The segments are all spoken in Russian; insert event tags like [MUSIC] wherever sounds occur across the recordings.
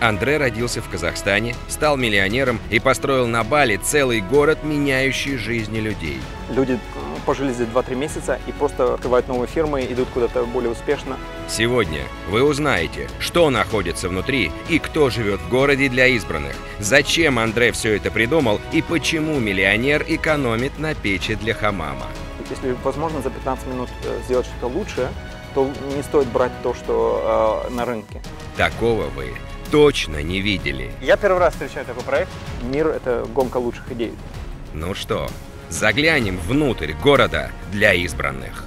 Андре родился в Казахстане, стал миллионером и построил на Бали целый город, меняющий жизни людей. Люди пожили здесь 2-3 месяца и просто открывают новые фирмы, идут куда-то более успешно. Сегодня вы узнаете, что находится внутри и кто живет в городе для избранных, зачем Андре все это придумал и почему миллионер экономит на печи для хамама. Если возможно за 15 минут э, сделать что-то лучше, то не стоит брать то, что э, на рынке. Такого вы точно не видели. Я первый раз встречаю такой проект. Мир – это гонка лучших идей. Ну что, заглянем внутрь города для избранных.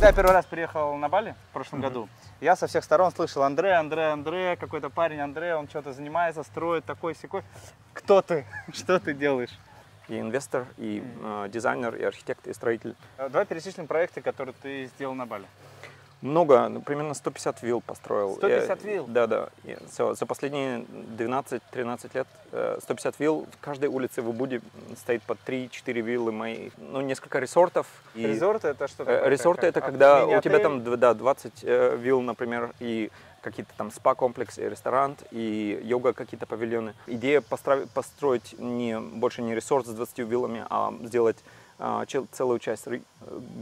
Когда я первый раз приехал на Бали в прошлом году, я со всех сторон слышал Андре, Андре, Андре, какой-то парень Андре, он что-то занимается, строит такой секой. Кто ты? [LAUGHS] Что ты делаешь? И инвестор, и э, дизайнер, и архитектор, и строитель. Э, Давай перечислим проекты, которые ты сделал на Бали. Много, ну, примерно 150 вилл построил. 150 Я- вилл? Да, да. И всё, за последние 12-13 лет э, 150 вилл. В каждой улице в Убуде стоит по 3-4 виллы мои. Ну, несколько ресортов. И, Резорты это что э, такое? Ресорты Как- это а, когда у тебя там да, 20 э, вилл, например, и какие-то там спа-комплексы, ресторан, и йога какие-то павильоны. Идея построить, не, больше не ресорт с 20 виллами, а сделать а, целую часть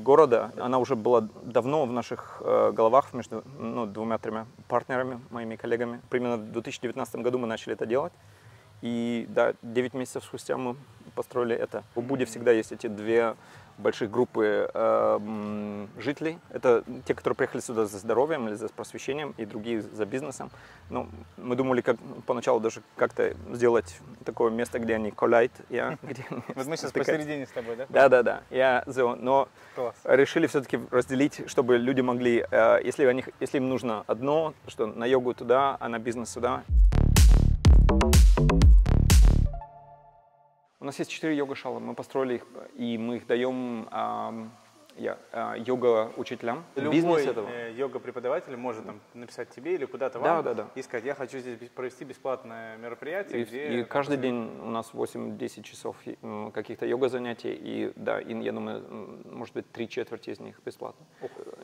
города. Она уже была давно в наших э, головах между ну, двумя-тремя партнерами, моими коллегами. Примерно в 2019 году мы начали это делать. И да, 9 месяцев спустя мы построили это. В Убуде всегда есть эти две больших группы э, жителей. Это те, которые приехали сюда за здоровьем или за просвещением, и другие за бизнесом. Ну, мы думали, как поначалу даже как-то сделать такое место, где они коллайд, я, [LAUGHS] где Вот мы сейчас посередине с тобой, да? Да, да, да. Я, но Класс. решили все-таки разделить, чтобы люди могли, э, если, они, если им нужно одно, что на йогу туда, а на бизнес сюда. У нас есть четыре йога-шала, мы построили их, и мы их даем йога-учителям. Любой Бизнес этого. э, йога-преподаватель может там, написать тебе или куда-то Да, вам да, да. и сказать, я хочу здесь провести бесплатное мероприятие, И, где... и каждый день у нас 8-10 часов каких-то йога-занятий, и да, и, я думаю, может быть, три четверти из них бесплатно.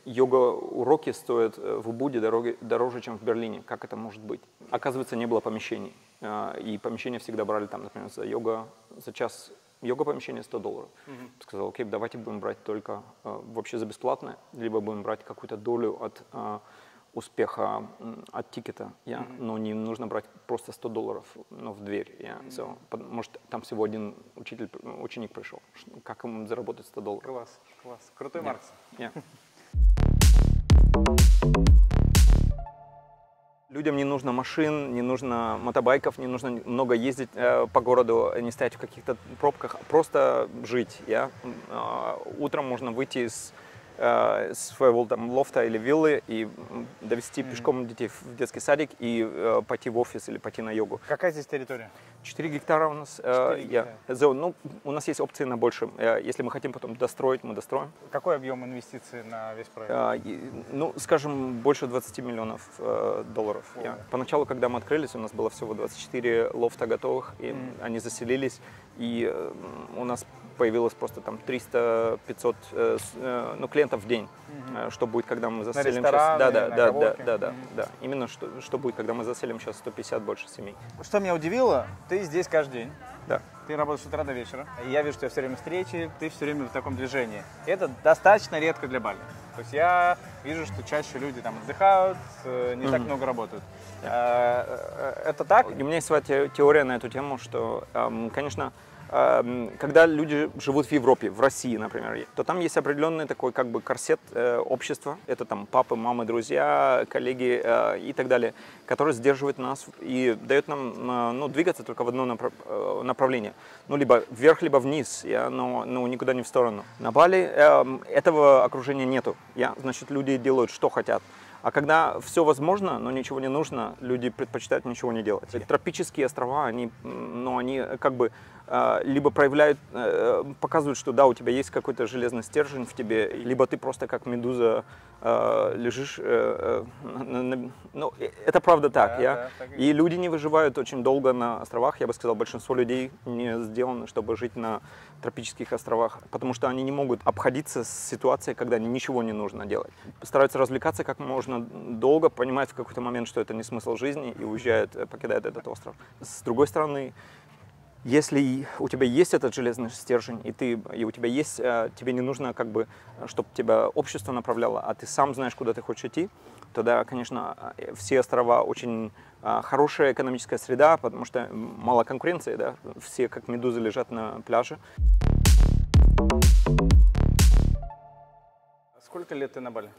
Йога-уроки стоят э, в Убуде дороги, дороже, чем в Берлине. Как это может быть? Оказывается, не было помещений. А, И помещения всегда брали там, например, за йога, за час йога-помещение 100 долларов. Сказал, окей, давайте будем брать только э, вообще за бесплатно, либо будем брать какую-то долю от э, успеха от тикета, я, но не нужно брать просто 100 долларов ну, в дверь. Я, so, под- может, там всего один учитель, ученик пришел. Как ему заработать 100 долларов? Класс, класс. Крутой Yeah. Маркс. Я. [LAUGHS] Людям не нужно машин, не нужно мотобайков, не нужно много ездить э, по городу, не стоять в каких-то пробках, а просто жить. Я, Э, утром можно выйти из своего там лофта или виллы и довести пешком детей в детский садик и э, пойти в офис или пойти на йогу. Какая здесь территория? 4 гектара у нас. э, Четыре я- гектара. за- ну, у нас есть опции на больше. Э, Если мы хотим потом достроить, мы достроим. Какой объем инвестиций на весь проект? И, ну, скажем, больше 20 миллионов э, долларов. Я- Поначалу, когда мы открылись, у нас было всего 24 лофта готовых, и они заселились, и э, у нас появилось просто там 300-500 э, э, ну, клиентов в день. Э, Что будет, когда мы заселим рестораны, Да, да, да, да, да, да, да. Именно что, что будет, когда мы заселим сейчас 150 больше семей. Что меня удивило, ты здесь каждый день. Да. Ты работаешь с утра до вечера. Я вижу, что тебя все время встречи, ты все время в таком движении. Это достаточно редко для Бали. То есть я вижу, что чаще люди там отдыхают, э, не так много работают. Это так? У меня есть своя те- теория на эту тему, что, эм, конечно, когда люди живут в Европе, в России, например, то там есть определенный такой как бы корсет э, общества. Это там папы, мамы, друзья, коллеги э, и так далее, который сдерживает нас и дает нам э, ну, двигаться только в одно направ- направление. Ну, либо вверх, либо вниз, я, но, ну, никуда не в сторону. На Бали эм, этого окружения нету. Я, значит, люди делают, что хотят. А когда все возможно, но ничего не нужно, люди предпочитают ничего не делать. Тропические острова, они, ну, они как бы э, либо проявляют, э, показывают, что да, у тебя есть какой-то железный стержень в тебе, либо ты просто как медуза э, лежишь. Э, э, ну, э, это правда так, Да, я. да, так и и люди не выживают очень долго на островах. Я бы сказал, большинство людей не сделаны, чтобы жить на тропических островах, потому что они не могут обходиться с ситуацией, когда ничего не нужно делать. Стараются развлекаться как можно долго, понимают в какой-то момент, что это не смысл жизни, и уезжают, э, покидают этот остров. С другой стороны, если у тебя есть этот железный стержень, и, ты, и у тебя есть, э, тебе не нужно, как бы, чтобы тебя общество направляло, а ты сам знаешь, куда ты хочешь идти, тогда, конечно, э, все острова очень э, хорошая экономическая среда, потому что мало конкуренции, да, все как медузы лежат на пляже. Сколько лет ты на Бали?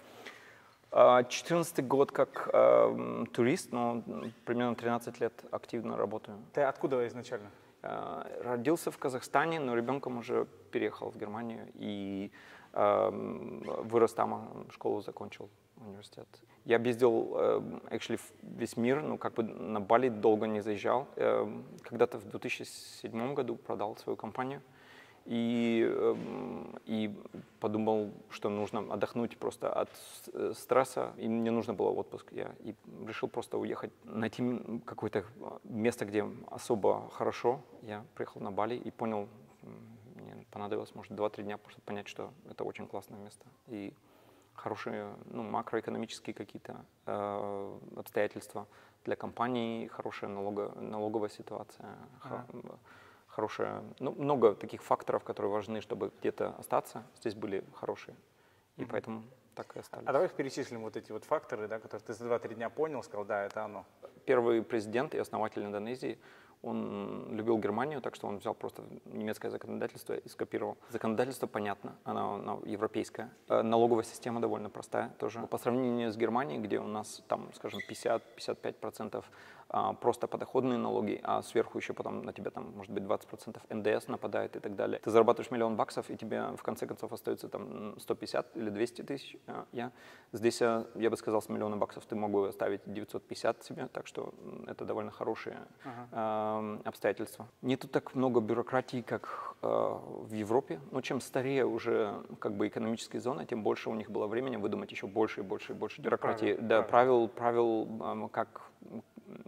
А, 14 год как э, турист, но примерно 13 лет активно работаю. Ты откуда изначально? Э, Родился в Казахстане, но ребенком уже переехал в Германию и эм, вырос там, а, школу закончил, университет. Я объездил эм, actually весь мир, но как бы на Бали долго не заезжал. Эм, Когда-то в 2007 году продал свою компанию и, эм, и подумал, что нужно отдохнуть просто от э, стресса, и мне нужно было отпуск. Я и решил просто уехать, найти какое-то а, место, где особо хорошо. Я приехал на Бали и понял, мне понадобилось, может, 2-3 дня, чтобы понять, что это очень классное место. И хорошие ну, макроэкономические какие-то э, обстоятельства для компании, хорошая налого, налоговая ситуация, м, хорошая, ну, много таких факторов, которые важны, чтобы где-то остаться, здесь были хорошие. И поэтому так и остались. А давай их перечислим вот эти вот факторы, да, которые ты за 2-3 дня понял, сказал, да, это оно. Первый президент и основатель Индонезии, он любил Германию, так что он взял просто немецкое законодательство и скопировал. Законодательство понятно, оно, оно европейское. Э, Налоговая система довольно простая тоже. По сравнению с Германией, где у нас там, скажем, 50-55% а, просто подоходные налоги, а сверху еще потом на тебя там, может быть, 20% НДС нападает и так далее. Ты зарабатываешь миллион баксов, и тебе в конце концов остается там 150 или 200 тысяч. а, Я здесь, э, я бы сказал, с миллиона баксов ты мог бы оставить 950 себе, так что это довольно хорошие э, обстоятельства. Нету так много бюрократии, как э, в Европе, но чем старее уже как бы экономические зоны, тем больше у них было времени выдумать еще больше и больше и больше бюрократии. правил, да, правил, правил, эм, как,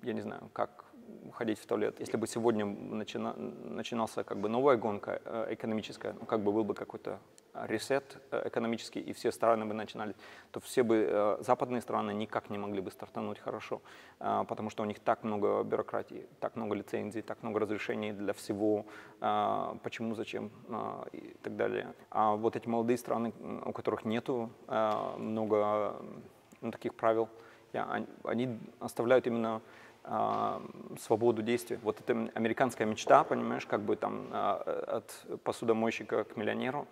я не знаю, как ходить в туалет. Если бы сегодня начина, начинался как бы новая гонка э, экономическая, ну, как бы был бы какой-то ресет э, экономический, и все страны бы начинали, то все бы э, западные страны никак не могли бы стартануть хорошо, э, потому что у них так много бюрократии, так много лицензий, так много разрешений для всего, почему, зачем и так далее. А вот эти молодые страны, у которых нету много ну, таких правил, они- оставляют именно свободу действия. Вот это американская мечта, понимаешь, как бы там от посудомойщика к миллионеру.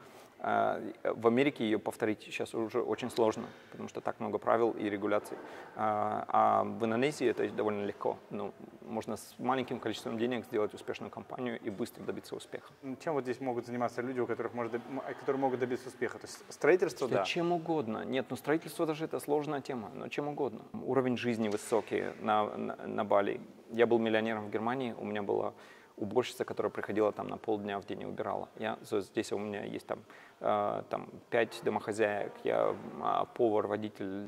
А, В Америке ее повторить сейчас уже очень сложно, потому что так много правил и регуляций. А а в Индонезии это довольно легко. Ну, можно с маленьким количеством денег сделать успешную компанию и быстро добиться успеха. Чем вот здесь могут заниматься люди, у которых может, которые могут добиться успеха? То есть строительство, Да да. чем угодно. Нет, ну строительство даже это сложная тема, но чем угодно. Уровень жизни высокий на, на, на Бали. Я был миллионером в Германии, у меня была уборщица, которая приходила там на полдня в день и убирала. Я, здесь у меня есть там, э, там пять домохозяек, я а, повар, водитель.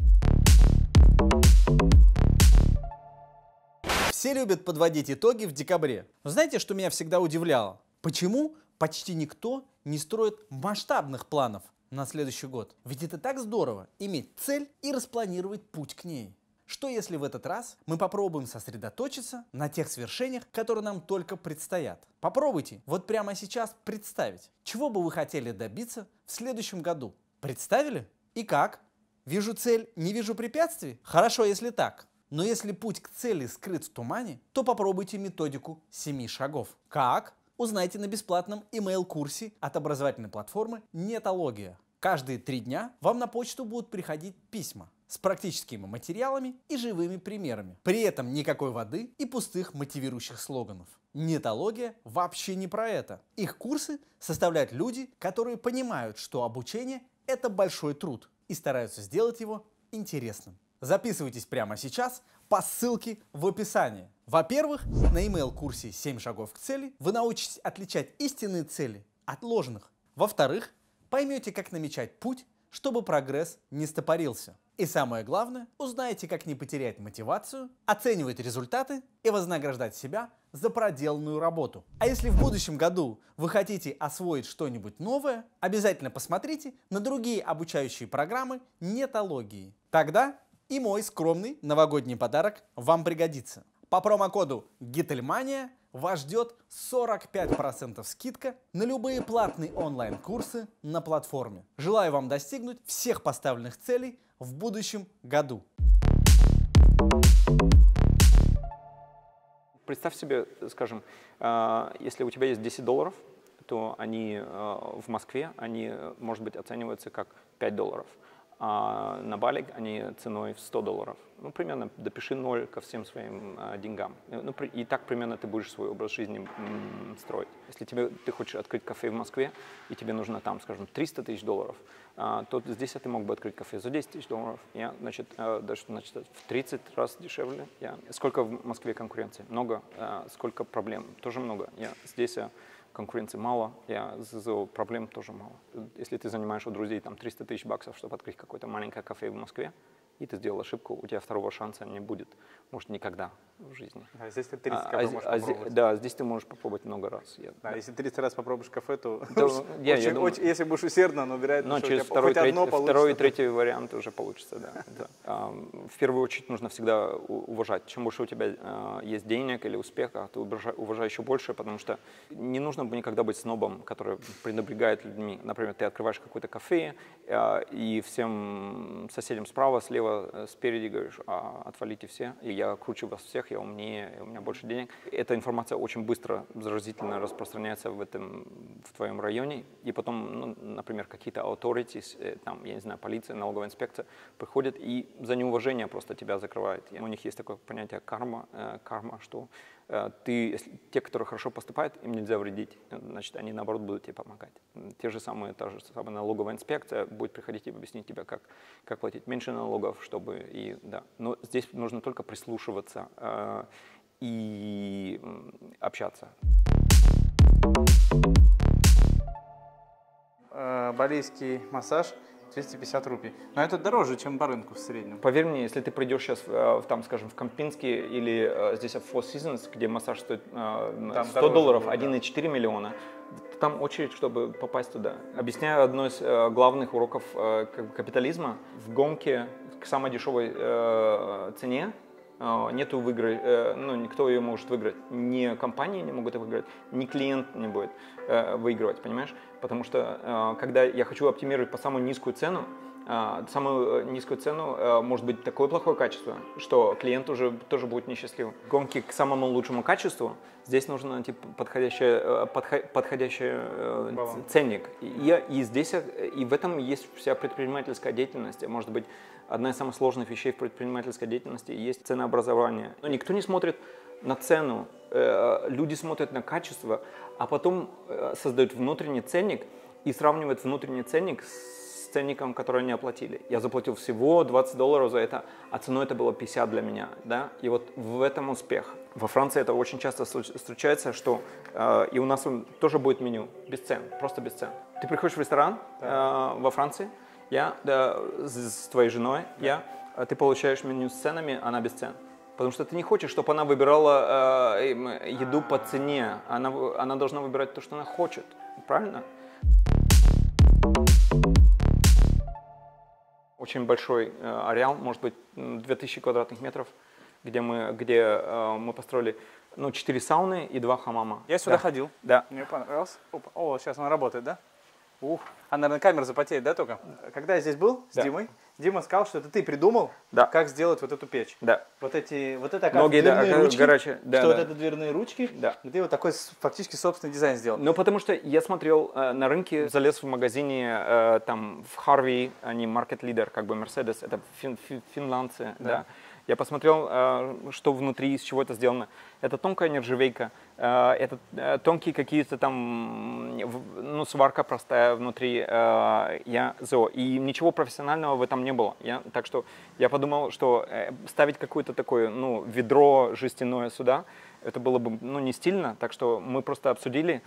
Все любят подводить итоги в декабре. Но знаете, что меня всегда удивляло? Почему почти никто не строит масштабных планов на следующий год? Ведь это так здорово иметь цель и распланировать путь к ней. Что если в этот раз мы попробуем сосредоточиться на тех свершениях, которые нам только предстоят? Попробуйте вот прямо сейчас представить, чего бы вы хотели добиться в следующем году. Представили? И как? Вижу цель, не вижу препятствий? Хорошо, если так. Но если путь к цели скрыт в тумане, то попробуйте методику 7 шагов. Как? Узнайте на бесплатном email-курсе от образовательной платформы Нетология. Каждые три дня вам на почту будут приходить письма с практическими материалами и живыми примерами. При этом никакой воды и пустых мотивирующих слоганов. Нетология вообще не про это. Их курсы составляют люди, которые понимают, что обучение – это большой труд и стараются сделать его интересным. Записывайтесь прямо сейчас по ссылке в описании. Во-первых, на email-курсе «7 шагов к цели» вы научитесь отличать истинные цели от ложных. Во-вторых, поймете, как намечать путь, чтобы прогресс не стопорился. И самое главное, узнаете, как не потерять мотивацию, оценивать результаты и вознаграждать себя за проделанную работу. А если в будущем году вы хотите освоить что-нибудь новое, обязательно посмотрите на другие обучающие программы нетологии. Тогда и мой скромный новогодний подарок вам пригодится. По промокоду GITELMANIA вас ждет 45% скидка на любые платные онлайн-курсы на платформе. Желаю вам достигнуть всех поставленных целей в будущем году. Представь себе, скажем, э, если у тебя есть 10 долларов, то они э, в Москве, они, может быть, оцениваются как 5 долларов а на Бали они ценой в 100 долларов. Ну, примерно допиши ноль ко всем своим а, деньгам. Ну, при, и так примерно ты будешь свой образ жизни м, строить. Если тебе, ты хочешь открыть кафе в Москве, и тебе нужно там, скажем, 300 тысяч долларов, а, то здесь ты мог бы открыть кафе за 10 тысяч долларов. Я, значит, а, даже, значит, в 30 раз дешевле. Я, сколько в Москве конкуренции? Много. А, сколько проблем? Тоже много. Я здесь... А, конкуренции мало, я за проблем тоже мало. Если ты занимаешь у друзей там 300 тысяч баксов, чтобы открыть какое-то маленькое кафе в Москве, и ты сделал ошибку, у тебя второго шанса не будет, может, никогда в жизни. А здесь ты 30 а, кафе а, можешь а. Да, здесь ты можешь попробовать много раз. Я, Да, если 30 раз попробуешь кафе, то Да, [LAUGHS] очень- я- я очень- думаю- очень- если будешь усердно, но вероятно, Но что через второй, хоть одно третий, второй и третий вариант уже получится, да. да. [LAUGHS] А, В первую очередь нужно всегда уважать. Чем больше у тебя а, есть денег или успеха, ты уважай еще больше, потому что не нужно никогда быть снобом, который пренебрегает людьми. Например, ты открываешь какое-то кафе, и всем соседям справа, слева, э, спереди говоришь, «А, отвалите все, и я круче вас всех, я умнее, у меня больше денег. Эта информация очень быстро, заразительно распространяется в, этом, в твоем районе, и потом, ну, например, какие-то authorities, э, там, я не знаю, полиция, налоговая инспекция приходят и за неуважение просто тебя закрывает. У них есть такое понятие карма, э, карма, что ты, если, те, которые хорошо поступают, им нельзя вредить, Э, значит, они наоборот будут тебе помогать. Те же самые, та же самая налоговая инспекция будет приходить и объяснить тебе, как, как платить меньше налогов, чтобы и, да. Но здесь нужно только прислушиваться э, и общаться. Э, Балийский массаж 250 рупий. Но это дороже, чем по рынку в среднем. Поверь мне, если ты придешь сейчас, в, там, скажем, в Кампинске или э, здесь в Four Seasons, где массаж стоит э, Там 100 дороже долларов, будет, да. 1,4 миллиона, там очередь, чтобы попасть туда. Объясняю одно из э, главных уроков э, капитализма. В гонке к самой дешевой э, цене э, нету выиграть, э, ну, никто ее может выиграть. Ни компании не могут выиграть, ни клиент не будет э, выигрывать, понимаешь? Потому что э, когда я хочу оптимировать по самую низкую цену, самую э, низкую цену э, может быть такое плохое качество, что клиент уже тоже будет несчастливым. Гонки к самому лучшему качеству, здесь нужно типа, подходящий, подходящий э, Баланс. ценник. И, и здесь, э, и в этом есть вся предпринимательская деятельность. Может быть, одна из самых сложных вещей в предпринимательской деятельности есть ценообразование. Но никто не смотрит на цену, э, люди смотрят на качество, а потом э, создают внутренний ценник и сравнивают внутренний ценник с ценником, который они оплатили. Я заплатил всего 20 долларов за это, а ценой это было 50 для меня. Да? И вот в этом успех. Во Франции это очень часто встречается, что э, и у нас тоже будет меню без цен, просто без цен. Ты приходишь в ресторан э, во Франции, я, да, с, с твоей женой, я, а ты получаешь меню с ценами, она без цен. Потому что ты не хочешь, чтобы она выбирала э, еду по цене. Она, она должна выбирать то, что она хочет. Правильно? Очень большой э, ареал, может быть, м, 2000 квадратных метров, где мы, где, э, мы построили ну, 4 сауны и 2 хамама. Я сюда Да. ходил. Да. Мне понравилось. Опа. О, сейчас она работает, да? Ух. А, наверное, камера запотеет, да, только? Когда я здесь был с Да. Димой, Дима сказал, что это ты придумал, Да. как сделать вот эту печь. Да. Вот эти, вот это, как Ноги, да, дверные гор- ручки, горячие. Да, что да. вот это дверные ручки, Да. и ты вот такой фактически собственный дизайн сделал. Ну, потому что я смотрел э, на рынке, залез в магазине, э, там, в Харви, они маркет лидер, как бы Mercedes, это фин- фин- финландцы, да. Я посмотрел, э, что внутри, из чего это сделано. Это тонкая нержавейка, это э, тонкие какие-то там, ну, сварка простая внутри. э, Я ЗО. И ничего профессионального в этом не было. Я, так что я подумал, что э, ставить какое-то такое, ну, ведро жестяное сюда, это было бы, ну, не стильно. Так что мы просто обсудили,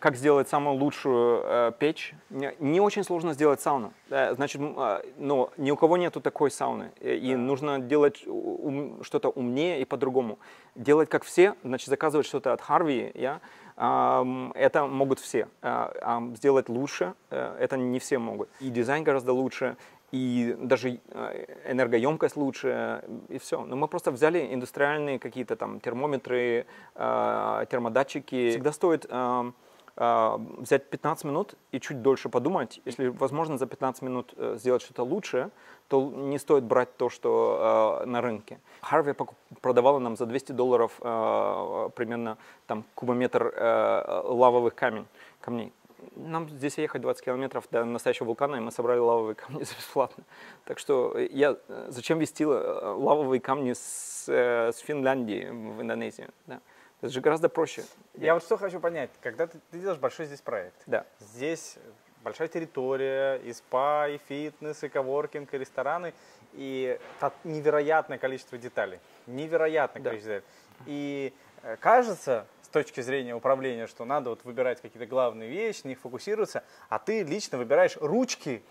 как сделать самую лучшую э, печь. Не, очень сложно сделать сауну. Э, значит, а, но ни у кого нету такой сауны. Э, И нужно делать ум- что-то умнее и по-другому. Делать как все, значит, заказывать что-то от Харви, я, ам, это могут все. А, ам, сделать лучше, э, это не все могут. И дизайн гораздо лучше, и даже э, энергоемкость лучше, э, и все. Но мы просто взяли индустриальные какие-то там термометры, э, термодатчики. Всегда стоит э, взять 15 минут и чуть дольше подумать. Если возможно за 15 минут э, сделать что-то лучше, то не стоит брать то, что э, на рынке. Харви продавала нам за 200 долларов э, примерно там кубометр э, лавовых камень, камней. Нам здесь ехать 20 километров до настоящего вулкана, и мы собрали лавовые камни [LAUGHS] бесплатно. Так что я э, зачем везти э, лавовые камни с, с Финляндии в Индонезию? Да. Это же гораздо проще. Я вот что хочу понять, когда ты, ты делаешь большой здесь проект, Да. здесь большая территория, и спа, и фитнес, и коворкинг, и рестораны, и невероятное количество деталей, невероятное Да. количество деталей. И э, кажется, с точки зрения управления, что надо вот выбирать какие-то главные вещи, на них фокусироваться, а ты лично выбираешь ручки,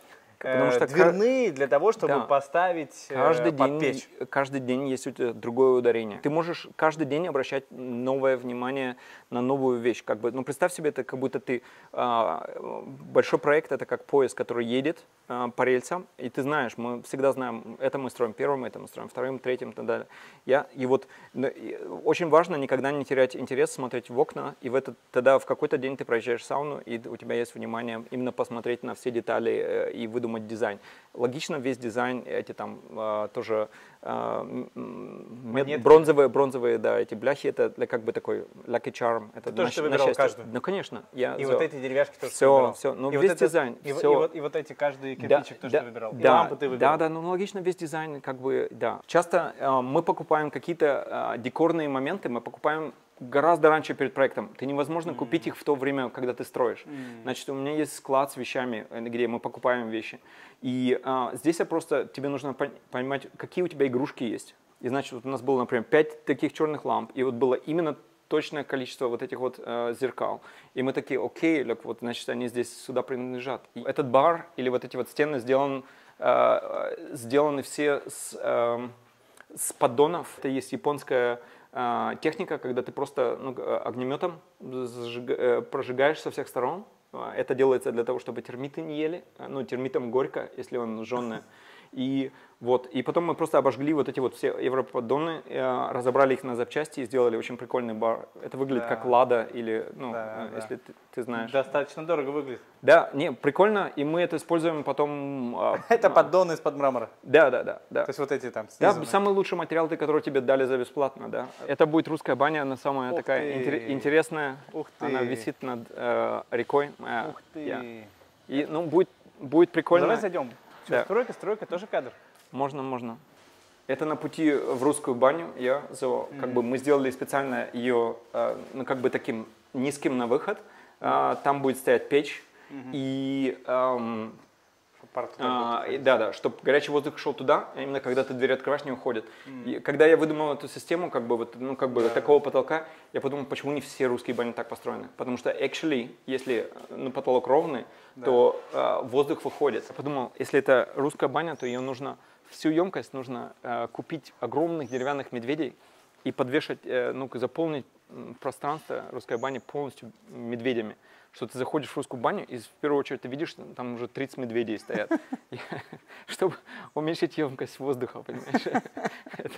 Потому э, что ка- дверные для того, чтобы Да. поставить э, Каждый под день, печь. каждый день есть у тебя другое ударение. Ты можешь каждый день обращать новое внимание на новую вещь. Как бы, ну, представь себе, это как будто ты а, большой проект, это как поезд, который едет а, по рельсам, и ты знаешь, мы всегда знаем, это мы строим первым, это мы строим вторым, третьим и так далее. Я, и вот очень важно никогда не терять интерес, смотреть в окна, и в этот, тогда в какой-то день ты проезжаешь сауну, и у тебя есть внимание именно посмотреть на все детали э, и выдумать дизайн. Логично весь дизайн, эти там а, тоже а, мед- бронзовые, бронзовые, да, эти бляхи, это для, как бы такой lucky charm. Это тоже на, ты на выбирал счастье. каждую? Ну, конечно. Я И за- вот эти деревяшки тоже Всё, выбирал. всё. Ну, и весь вот это- дизайн, И, всё. и вот, и вот эти каждый кирпичик тоже ты выбирал. И да, лампы ты выбирал. Да, да, ну логично, весь дизайн, как бы, да. Часто э, мы покупаем какие-то э, декорные моменты, мы покупаем гораздо раньше перед проектом. Ты невозможно купить их в то время, когда ты строишь. Значит, у меня есть склад с вещами, э, где мы покупаем вещи. И э, здесь я просто, тебе нужно пон- понимать, какие у тебя игрушки есть. И значит, вот у нас было, например, 5 таких черных ламп, и вот было именно точное количество вот этих вот э, зеркал. И мы такие, окей, like, вот, значит, они здесь сюда принадлежат. И этот бар или вот эти вот стены сделан, э, э, сделаны все с, эм, с поддонов. Это есть японская э, техника, когда ты просто ну, г- огнеметом э, прожигаешь со всех сторон. Э, Это делается для того, чтобы термиты не ели. Ну, термитам горько, если он жженый. И вот, и потом мы просто обожгли вот эти вот все европоддоны, э, разобрали их на запчасти и сделали очень прикольный бар. Это выглядит Да. как Лада или, ну, Да, э, да. если ты, ты знаешь. Достаточно дорого выглядит. Да, не, прикольно, и мы это используем потом. а, [LAUGHS] Это поддоны из-под мрамора. Да, да, да, да. То есть вот эти там Да, самый лучший материал, ты, который тебе дали за бесплатно, да. Это будет русская баня, она самая такая интересная. Ух Она ты. висит над э, рекой. Ух ты. И, ну, будет, будет прикольно. Давай зайдем. Чё, Да. Стройка, стройка, тоже кадр. Можно, можно. Это на пути в русскую баню. Я за, как бы мы сделали специально ее, э, ну как бы таким низким на выход. Э, там будет стоять печь и эм, Пар туда а, будет да, да, чтобы горячий воздух шел туда, а именно когда ты дверь открываешь, не уходит. И когда я выдумал эту систему, как бы вот, ну как бы такого потолка, я подумал, почему не все русские бани так построены? Потому что actually, если ну, потолок ровный, то а, воздух выходит. Я подумал, если это русская баня, то ее нужно всю емкость нужно а, купить огромных деревянных медведей и подвешать, э, ну заполнить пространство русской бани полностью медведями что ты заходишь в русскую баню, и в первую очередь ты видишь, что там уже 30 медведей стоят, [LAUGHS] [LAUGHS] чтобы уменьшить емкость воздуха, понимаешь? [LAUGHS]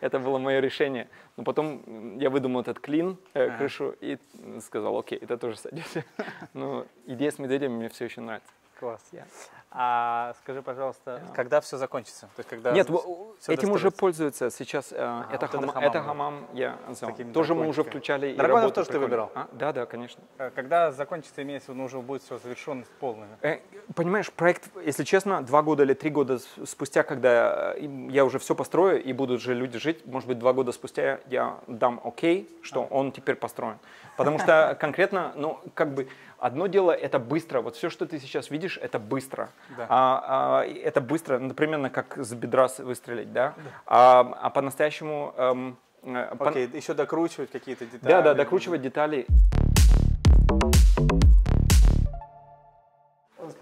Это, было мое решение. Но потом я выдумал этот клин, э, крышу, и сказал, окей, это тоже сойдет. Но идея с медведями мне все еще нравится. Класс. Я- А скажи, пожалуйста, когда все закончится? То есть, когда Нет, во- этим уже пользуются сейчас. э, это, вот это хама- хамам, это хамам, я такими Тоже мы уже включали. работу тоже ты выбирал? А, Да, да, конечно. Э, Когда закончится, имеется в виду, уже будет все завершенность полная. Э, Понимаешь, проект, если честно, два года или три года спустя, когда э, я уже все построю и будут же люди жить, может быть, два года спустя я дам окей, что он теперь построен. Потому что конкретно, ну, как бы, одно дело это быстро. Вот все, что ты сейчас видишь, это быстро. Да. А, а, это быстро, ну, примерно как с бедра выстрелить, да? А, а по-настоящему... эм, э, по- Окей, еще докручивать какие-то детали. Да, да, докручивать детали.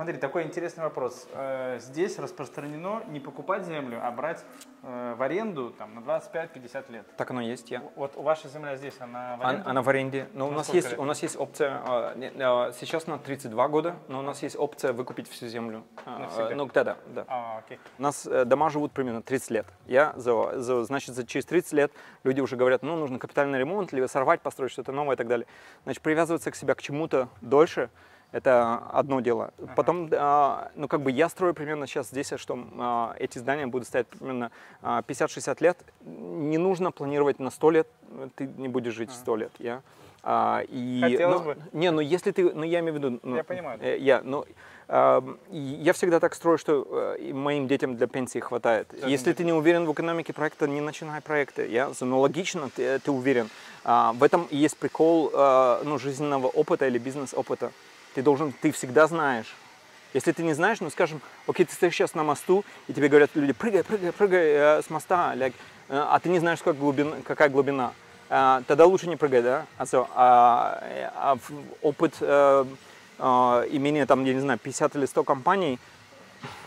Смотри, такой интересный вопрос. Э, Здесь распространено не покупать землю, а брать э, в аренду там, на 25-50 лет. Так оно есть, я. Вот ваша земля здесь, она в аренду? Она в аренде. Но у На нас есть, лет? у нас есть опция, а, а, сейчас на 32 года, но у нас есть опция выкупить всю землю. А, Навсегда? Ну, да, да, да. А, окей. У нас э, дома живут примерно 30 лет. Я за, за- значит, за через 30 лет люди уже говорят, ну, нужно капитальный ремонт, либо сорвать, построить что-то новое и так далее. Значит, привязываться к себя к чему-то дольше, это одно дело. Потом, а, ну, как бы я строю примерно сейчас здесь, что а, эти здания будут стоять примерно а, 50-60 лет. Не нужно планировать на 100 лет, ты не будешь жить 100 лет, я. А, и, Хотелось ну, бы. Не, ну если ты, ну я имею в виду... ну, Я понимаю, да. э, Я, ну, а, я всегда так строю, что э, моим детям для пенсии хватает. Если ты не уверен в экономике проекта, не начинай проекты. Я, ну, логично, ты, ты уверен. А, в этом и есть прикол а, ну, жизненного опыта или бизнес-опыта. Ты должен, ты всегда знаешь. Если ты не знаешь, ну, скажем, окей, ты стоишь сейчас на мосту, и тебе говорят люди, прыгай, прыгай, прыгай э, с моста, like, э, а ты не знаешь, как глубина, какая глубина. А, тогда лучше не прыгай, да? А, so, а, э, а опыт э, э, имения, там, я не знаю, 50 или 100 компаний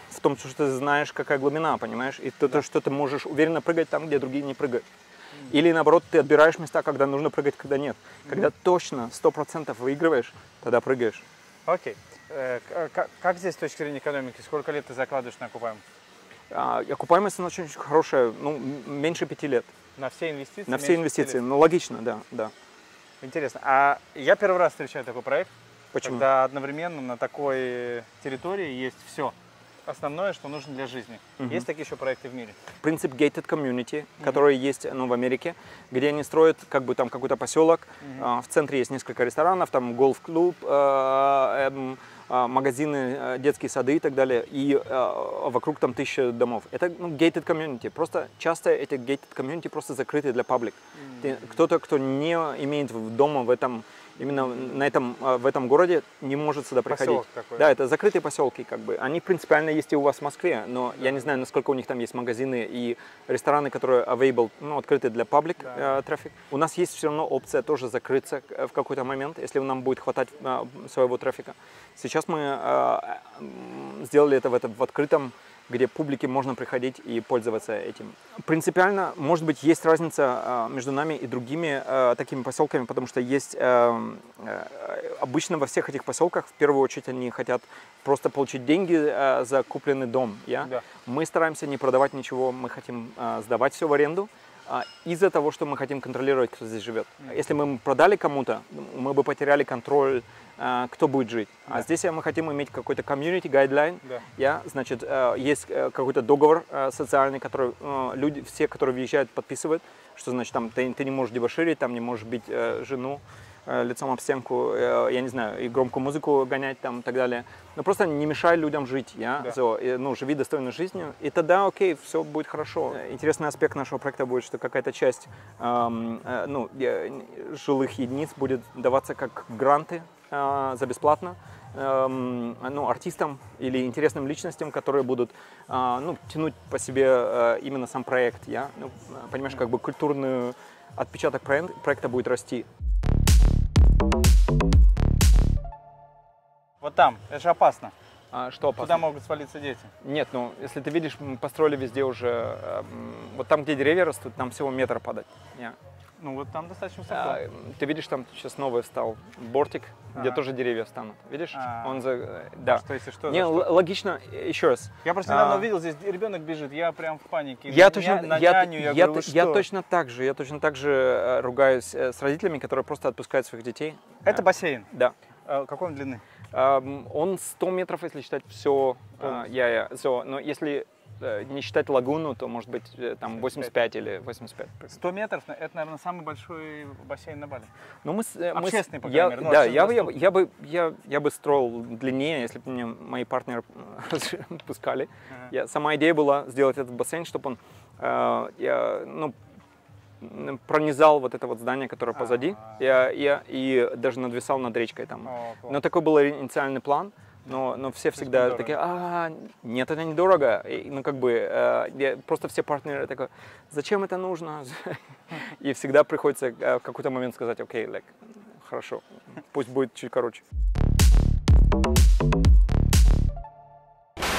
в том, что ты знаешь, какая глубина, понимаешь? И то, то, что ты можешь уверенно прыгать там, где другие не прыгают. Или наоборот, ты отбираешь места, когда нужно прыгать, когда нет. Когда точно 100% выигрываешь, тогда прыгаешь. Окей. Э, к- как, здесь с точки зрения экономики? Сколько лет ты закладываешь на окупаемость? А, окупаемость она очень хорошая, ну, меньше пяти лет. На все инвестиции? На все инвестиции. Ну, логично, да, да. Интересно. А я первый раз встречаю такой проект, Почему? когда одновременно на такой территории есть все. Основное, что нужно для жизни. Есть такие еще проекты в мире? Принцип gated community, который есть ну, в Америке, где они строят как бы там какой-то поселок. А, в центре есть несколько ресторанов, там голф-клуб, а, эм, а, магазины, а, детские сады и так далее. И а, вокруг там тысяча домов. Это ну, gated community. Просто часто эти gated community просто закрыты для паблик. Ты- Кто-то, кто не имеет дома в этом именно на этом, а, в этом городе не может сюда приходить. Поселок такой. Да, это закрытые поселки, как бы. Они принципиально есть и у вас в Москве, но я не знаю, насколько у них там есть магазины и рестораны, которые available, ну, открыты для паблик Да. трафик. У нас есть все равно опция тоже закрыться э, в какой-то момент, если нам будет хватать э, своего трафика. Сейчас мы э, сделали это в, этом, в открытом где публике можно приходить и пользоваться этим. Принципиально, может быть, есть разница э, между нами и другими э, такими поселками, потому что есть э, обычно во всех этих поселках, в первую очередь, они хотят просто получить деньги за купленный дом. Я? Да. Мы стараемся не продавать ничего, мы хотим сдавать все в аренду. А, Из-за того, что мы хотим контролировать, кто здесь живет. Если мы продали кому-то, мы бы потеряли контроль, э, кто будет жить. А здесь э, мы хотим иметь какой-то community guideline, Да. я, значит, э, есть э, какой-то договор социальный, который люди, все, которые въезжают, подписывают, что значит там ты, ты не можешь дебоширить, там не можешь бить жену лицом об стенку, э, я не знаю, и громкую музыку гонять там и так далее. Но просто не мешай людям жить, я, Да. So, и, ну, живи достойной жизнью, и тогда, окей, все будет хорошо. Э, Интересный аспект нашего проекта будет, что какая-то часть эм, э, ну, э, жилых единиц будет даваться как гранты э, за бесплатно эм, ну, артистам или интересным личностям, которые будут а, ну, тянуть по себе э, именно сам проект. Я, ну, понимаешь, как бы культурный отпечаток проек- проекта будет расти. Вот там, это же опасно. А что Туда могут свалиться дети. Нет, ну, если ты видишь, мы построили везде уже, эм, вот там, где деревья растут, там всего метр падать. Я. Ну вот там достаточно высоко. А, ты видишь, там сейчас новый встал бортик, где Ага. тоже деревья станут. Видишь? А. Он за... Да. Что если что? Не, что? логично, еще раз. Я просто недавно а, увидел, здесь ребенок бежит, я прям в панике. Я точно, на я, няню, я, я, говорю, т- «Вы я что?» точно так же, я точно так же э, ругаюсь э, с родителями, которые просто отпускают своих детей. Это Э, бассейн. Да. А, какой он длины? Ам, Он 100 метров, если считать все, я, я, все. Но если не считать лагуну, то может быть э, там 85 или 85. 100 метров, это, наверное, самый большой бассейн на Бали. Ну, мы, э, мы Общественный, по я, крайней мере, ну, да, я, бы- я, я бы, я, я бы строил длиннее, если бы мне мои партнеры [LAUGHS] э, пускали. Ага. Я, сама идея была сделать этот бассейн, чтобы он э, я, ну, пронизал вот это вот здание, которое позади, А. я, я, и даже надвисал над речкой там. О. Но такой был инициальный план. Но, но все всегда недорого. такие, а, нет, это недорого. И, ну, как бы, э, просто все партнеры такие, зачем это нужно? [LAUGHS] И всегда приходится э, в какой-то момент сказать, окей, like, хорошо, пусть будет чуть короче.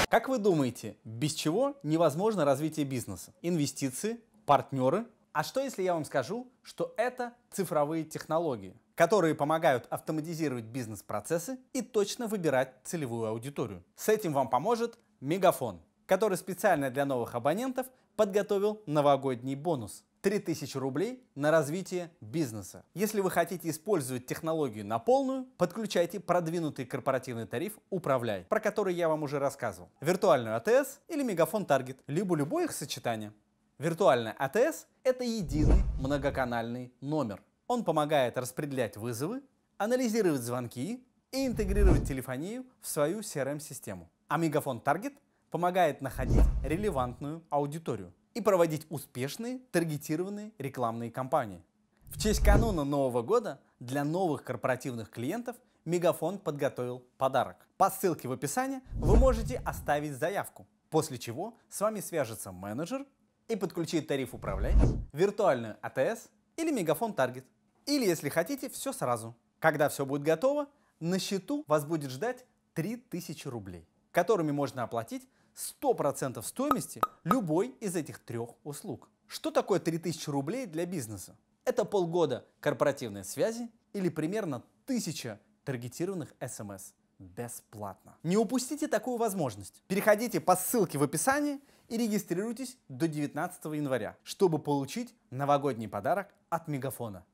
Как вы думаете, без чего невозможно развитие бизнеса? Инвестиции, партнеры? А что если я вам скажу, что это цифровые технологии, которые помогают автоматизировать бизнес-процессы и точно выбирать целевую аудиторию? С этим вам поможет Мегафон, который специально для новых абонентов подготовил новогодний бонус. 3000 рублей на развитие бизнеса. Если вы хотите использовать технологию на полную, подключайте продвинутый корпоративный тариф «Управляй», про который я вам уже рассказывал. Виртуальную АТС или Мегафон Таргет, либо любое их сочетание. Виртуальная АТС – это единый многоканальный номер. Он помогает распределять вызовы, анализировать звонки и интегрировать телефонию в свою CRM-систему. А Мегафон Таргет помогает находить релевантную аудиторию и проводить успешные таргетированные рекламные кампании. В честь кануна Нового года для новых корпоративных клиентов Мегафон подготовил подарок. По ссылке в описании вы можете оставить заявку, после чего с вами свяжется менеджер и подключит тариф управления, виртуальную АТС или Мегафон Таргет. Или, если хотите, все сразу. Когда все будет готово, на счету вас будет ждать 3000 рублей, которыми можно оплатить 100% стоимости любой из этих трех услуг. Что такое 3000 рублей для бизнеса? Это полгода корпоративной связи или примерно 1000 таргетированных смс бесплатно. Не упустите такую возможность. Переходите по ссылке в описании и регистрируйтесь до 19 января, чтобы получить новогодний подарок от Мегафона.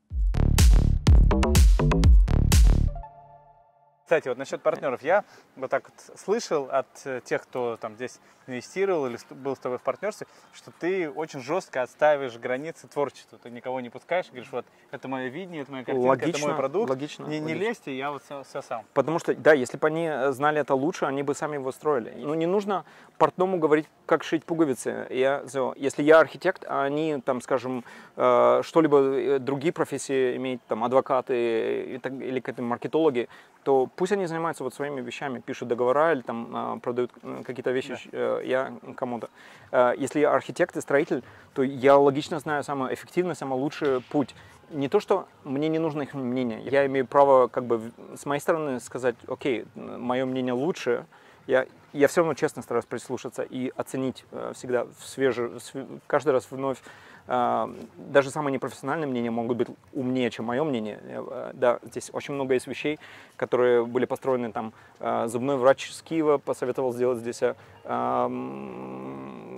Кстати, вот насчет партнеров. Я вот так вот слышал от э, тех, кто там здесь инвестировал или был с тобой в партнерстве, что ты очень жестко отстаиваешь границы творчества. Ты никого не пускаешь, говоришь, вот это мое видение, это моя картинка, это Логично, мой продукт. логично, Не, не логично. лезьте, я вот все, сам. Потому что, да, если бы они э, знали это лучше, они бы сами его строили. Ну, не нужно портному говорить, как шить пуговицы. Я, если я архитект, а они, там, скажем, э, что-либо, другие профессии имеют, там, адвокаты и или какие-то маркетологи, то пусть они занимаются вот своими вещами, пишут договора или там э, продают какие-то вещи э, я кому-то. Э, Если я архитект и строитель, то я логично знаю самый эффективный, самый лучший путь. Не то, что мне не нужно их мнение. Я имею право, как бы, с моей стороны сказать, окей, мое мнение лучше. Я, я все равно честно стараюсь прислушаться и оценить э, всегда свеже, св- каждый раз вновь. Э, даже самые непрофессиональные мнения могут быть умнее, чем мое мнение. Э, Да, здесь очень много есть вещей, которые были построены там. Зубной врач с Киева посоветовал сделать здесь э, м,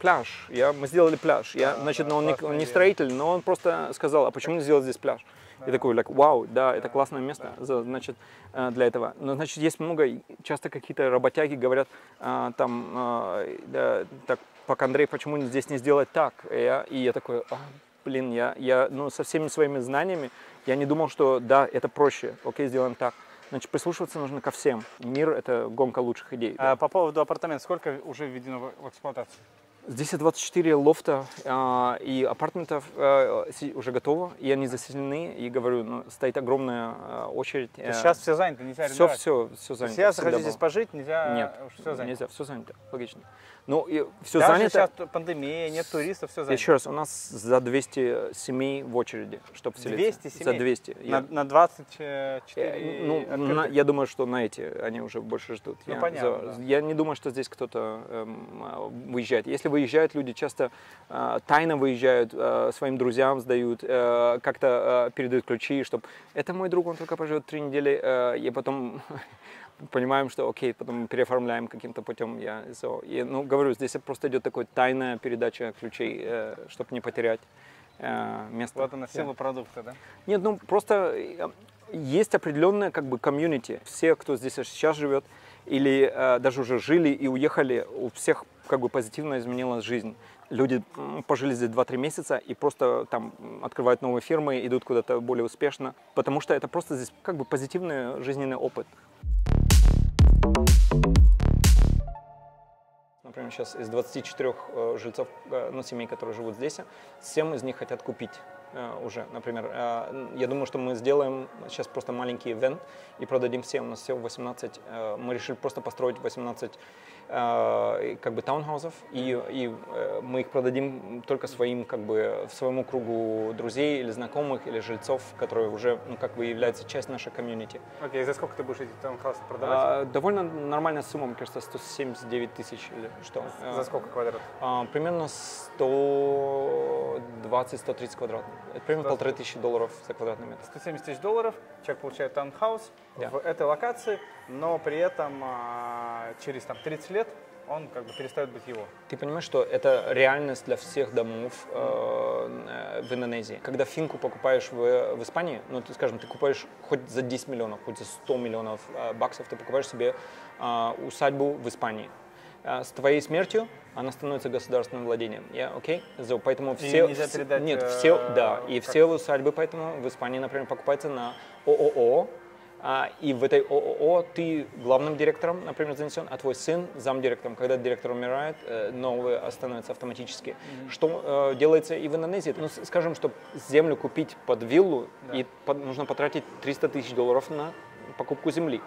пляж. Я, мы сделали пляж. Я, значит, ну, он, не, он не строитель, но он просто сказал, а почему не сделать здесь пляж? И такой, like, вау, да, это классное место, значит, э, для этого. Но, значит, есть много, часто какие-то работяги говорят, а, там, а, да, так, пак, Андрей, почему здесь не сделать так? И я, и я такой, «А, блин, я, я, ну, со всеми своими знаниями, я не думал, что, да, это проще, окей, сделаем так. Значит, прислушиваться нужно ко всем. Мир — это гонка лучших идей. А по поводу апартаментов, сколько уже введено в эксплуатацию? Здесь 24 лофта а, и апартаментов а, си- уже готово, и они заселены, и говорю, ну, стоит огромная а, очередь. Есть сейчас все заняты, нельзя все, все, все То занято. есть я захочу здесь пожить, нельзя, Нет, все занято. нельзя, все занято, логично. Ну, и все Даже занято. сейчас пандемия, нет туристов, все занято. Еще раз, у нас за 200 семей в очереди, чтобы вселиться. 200 За семей? 200. На, Я- на 24 Э, Ну, открытых. на- я думаю, что на эти они уже больше ждут. Ну, я, понятно, за- да. я не думаю, что здесь кто-то эм, а, выезжает. Если выезжают люди, часто а, тайно выезжают, а, своим друзьям сдают, э, как-то а, передают ключи, чтобы это мой друг, он только поживет три недели, э, и потом понимаем, что окей, потом переоформляем каким-то путем. Я, so, и, ну, говорю, здесь просто идет такой тайная передача ключей, чтобы не потерять э, место. Вот она, сила продукта, да? нет, ну просто э, есть определенная как бы комьюнити. Все, кто здесь сейчас живет, или э, даже уже жили и уехали, у всех как бы позитивно изменилась жизнь. Люди пожили здесь 2-3 месяца и просто там открывают новые фирмы, идут куда-то более успешно, потому что это просто здесь как бы позитивный жизненный опыт. Например, сейчас из 24 э, жильцов, э, ну, семей, которые живут здесь, 7 из них хотят купить э, уже. Например, я думаю, что мы сделаем сейчас просто маленький ивент и продадим все. У нас всего 18. э, Мы решили просто построить 18 э, как бы таунхаусов, и, и э, мы их продадим только своим, как бы, своему кругу друзей или знакомых, или жильцов, которые уже, ну, как бы являются часть нашей комьюнити. Окей, за сколько ты будешь эти таунхаусы продавать? А, довольно нормальная сумма, мне кажется, 179 тысяч или что. за А, сколько квадратов? а, примерно 120-130 квадратов. Это примерно полторы тысячи долларов за квадратный метр. 170 тысяч долларов, человек получает таунхаус Да. в этой локации, но при этом а, через там, 30 лет он как бы перестает быть его. Ты понимаешь, что это реальность для всех домов э, э, в Индонезии. Когда финку покупаешь в, в Испании, ну, ты, скажем, ты покупаешь хоть за 10 миллионов, хоть за 100 миллионов э, баксов, ты покупаешь себе э, усадьбу в Испании. Э, С твоей смертью она становится государственным владением. Я, окей? So, поэтому все... нельзя передать, Нет, э, все, да. И как- все усадьбы поэтому в Испании, например, покупаются на ООО, и в этой ООО ты главным директором, например, занесен, а твой сын замдиректором. Когда директор умирает, э, новый становится автоматически. Что э, делается и в Индонезии. Ну, скажем, чтобы землю купить под виллу, и под- нужно потратить 300 тысяч долларов на покупку земли.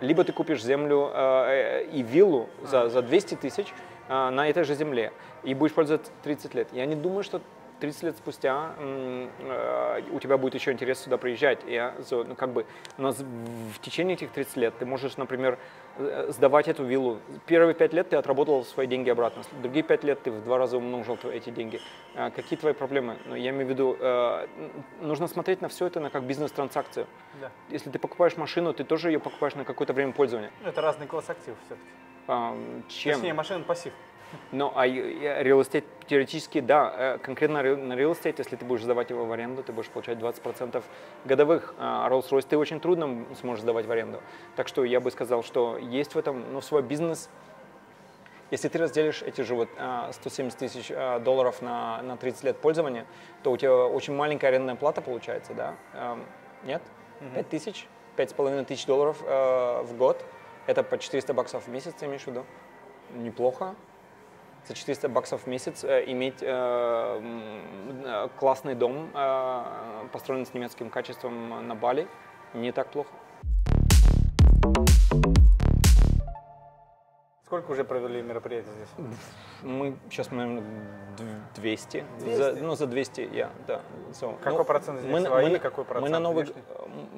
Либо ты купишь землю э, э, и виллу за, за 200 тысяч э, на этой же земле и будешь пользоваться 30 лет. Я не думаю, что 30 лет спустя э, у тебя будет еще интерес сюда приезжать. За- ну, как бы, у нас в течение этих 30 лет ты можешь, например, э, сдавать эту виллу. Первые 5 лет ты отработал свои деньги обратно. Другие 5 лет ты в два раза умножил эти деньги. Э, Какие твои проблемы? Ну, я имею в виду, э, нужно смотреть на все это на как бизнес-транзакцию. Да. Если ты покупаешь машину, ты тоже ее покупаешь на какое-то время пользования. Ну, это разный класс активов все-таки. А, Чем? Точнее, машина пассив. Ну, а real estate теоретически, да, э, конкретно ре- на real estate, если ты будешь сдавать его в аренду, ты будешь получать 20% годовых, а Rolls-Royce ты очень трудно сможешь сдавать в аренду. Так что я бы сказал, что есть в этом ну, свой бизнес. Если ты разделишь эти же вот а, 170 тысяч а, долларов на, на 30 лет пользования, то у тебя очень маленькая арендная плата получается, да? Эм, Нет? 5 тысяч? 5,5 тысяч долларов э, в год. Это по 400 баксов в месяц, ты имеешь в виду? Неплохо за 400 баксов в месяц э, иметь э, э, классный дом, построенный с немецким качеством на Бали, не так плохо. Сколько уже провели мероприятий здесь? Мы сейчас, наверное, 200. 200? За, ну, за 200, я, да. So, Какой ну, процент них мы, свои, мы какой Мы, на процент Новый, внешний?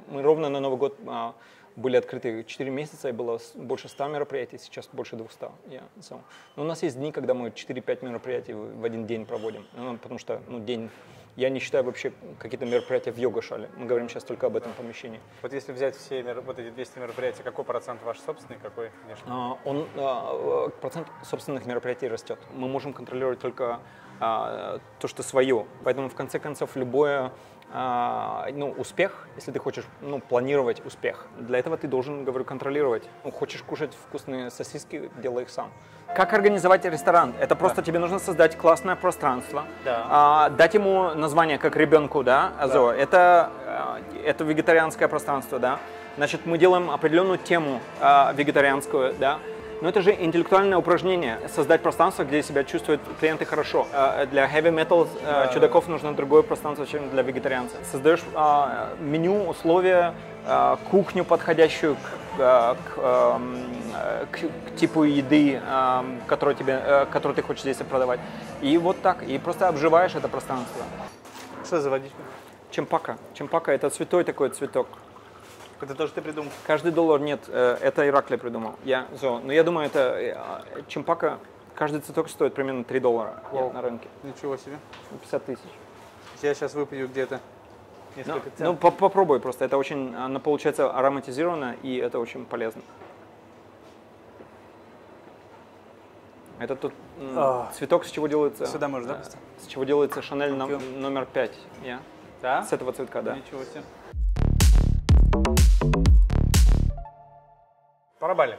мы ровно на Новый год а, были открыты 4 месяца, и было больше 100 мероприятий, сейчас больше 200. Yeah, so. Но у нас есть дни, когда мы 4-5 мероприятий в один день проводим, Ну, потому что ну, день, я не считаю вообще какие-то мероприятия в йога-шале. Мы говорим сейчас только об этом помещении. Вот если взять все мер- вот эти 200 мероприятий, какой процент ваш собственный, какой внешний? А, он, а, процент собственных мероприятий растет. Мы можем контролировать только а, то, что свое. Поэтому, в конце концов, любое ну, успех, если ты хочешь ну, планировать успех, для этого ты должен, говорю, контролировать. Ну, хочешь кушать вкусные сосиски, делай их сам. Как организовать ресторан? Это просто тебе нужно создать классное пространство, Да. а, дать ему название как ребенку, да, Азо. Это, а, это вегетарианское пространство, да. Значит, мы делаем определенную тему а, вегетарианскую, да. Но это же интеллектуальное упражнение. Создать пространство, где себя чувствуют клиенты хорошо. А, Для heavy metal а, чудаков нужно другое пространство, чем для вегетарианцев. Создаешь а, меню, условия, а, кухню, подходящую к, а, к, ам, э, к- к типу еды, ам, которую, тебе, э, которую ты хочешь здесь продавать. И вот так. И просто обживаешь это пространство. Что за водичка? Чемпака. Чемпака – это святой такой цветок. Это тоже ты придумал? Каждый доллар нет, э, это Ираклий придумал. Я, so, но я думаю, это э, чемпака, каждый цветок стоит примерно 3 доллара я Вау. на рынке. Ничего себе. 50 тысяч. Я сейчас выпью где-то Ну, ну, по- попробуй просто, это очень, оно получается ароматизировано, и это очень полезно. Это тут м, А. цветок, с чего делается? Сюда можно, да, э? С чего делается Шанель номер 5. Да? С этого цветка, да. Ничего себе. Про Бали.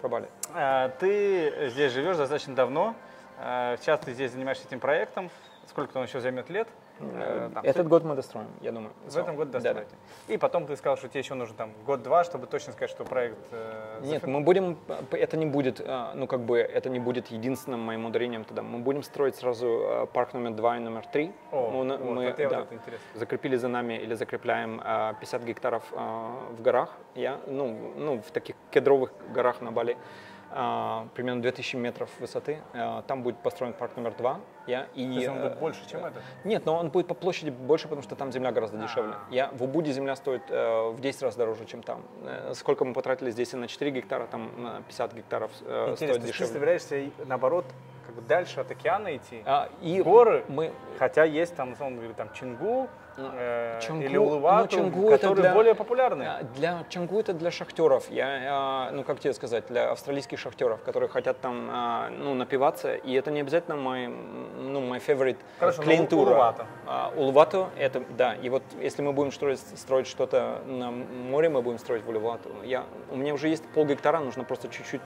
Про Бали. А, Ты здесь живешь достаточно давно. А, Сейчас ты здесь занимаешься этим проектом. Сколько он еще займет лет? Э, там, Этот год мы достроим, я думаю. В этом году Да, да. достроите. И потом ты сказал, что тебе еще нужно там год-два, чтобы точно сказать, что проект... э, Нет, мы будем, это не будет, а, ну как бы, это не будет единственным моим ударением тогда. Мы будем строить сразу парк номер два и номер три. О, мы, вот, мы, это вот да, это интересно. закрепили за нами или закрепляем а, 50 гектаров а, в горах, я, ну, ну, в таких кедровых горах на Бали, примерно 2000 метров высоты. А, Там будет построен парк номер два. Я, и, То есть он будет э, больше, чем это? Нет, но он будет по площади больше, потому что там земля гораздо дешевле. Я, в Убуде земля стоит э, в 10 раз дороже, чем там. Э, сколько мы потратили здесь на 4 гектара, там на 50 гектаров э, Интересно, стоит то есть ты дешевле. собираешься, и, наоборот, как бы дальше от океана идти? А, и Горы? мы Хотя есть там, условно говоря, там Чингу, э, Чонгу- или Улывату, ну, это которые для- более популярные. А, Для Чангу это для шахтеров. Я, а, ну как тебе сказать, для австралийских шахтеров, которые хотят там, а, ну, напиваться. И это не обязательно мой, ну, my favorite Хорошо, но клиентура. Улувату. А, Улувату это, да. И вот если мы будем строить, строить что-то на море, мы будем строить в Улувату. Я, у меня уже есть пол гектара, нужно просто чуть-чуть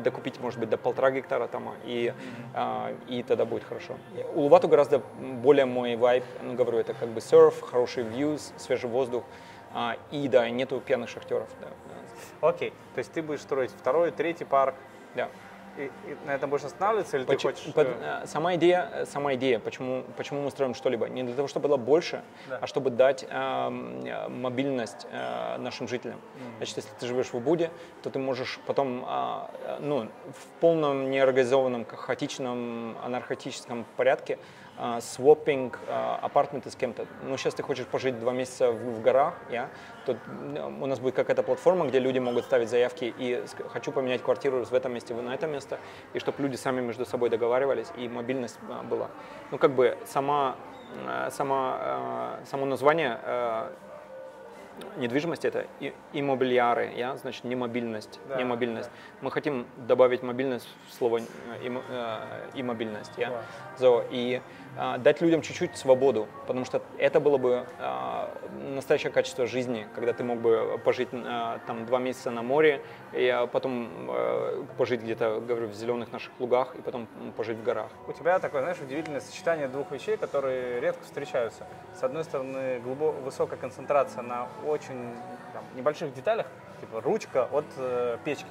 докупить, может быть, до полтора гектара там, и, а, и тогда будет хорошо. И Улувату гораздо более мой вайб, ну, говорю, это как бы серф, хороший views, свежий воздух, а, и, да, нету пьяных шахтеров, да. Окей, то есть ты будешь строить второй, третий парк, да. И, и на этом будешь останавливаться, или Поч- ты хочешь... под- э, э, сама идея, э, сама идея, почему, почему мы строим что-либо, не для того, чтобы было больше, Да. а чтобы дать э, мобильность э, нашим жителям. Значит, если ты живешь в Убуде, то ты можешь потом, э, ну, в полном неорганизованном, хаотичном, анархотическом порядке своппинг апартменты с кем-то. Ну, сейчас ты хочешь пожить два месяца в, в горах, я, то у нас будет какая-то платформа, где люди могут ставить заявки и хочу поменять квартиру в этом месте на это место, и чтобы люди сами между собой договаривались и мобильность а, была. Ну, как бы сама, а, сама, а, само название недвижимость это и, иммобильяры, я, значит, не мобильность, Да, не мобильность. Мы хотим добавить мобильность в слово э, им- э, и мобильность, я. Класс. So, и дать людям чуть-чуть свободу, потому что это было бы а, настоящее качество жизни, когда ты мог бы пожить а, там два месяца на море, и а, потом пожить где-то, говорю, в зеленых наших лугах, и потом пожить в горах. У тебя такое, знаешь, удивительное сочетание двух вещей, которые редко встречаются. С одной стороны, глубо- высокая концентрация на очень там, небольших деталях, типа ручка от э, печки.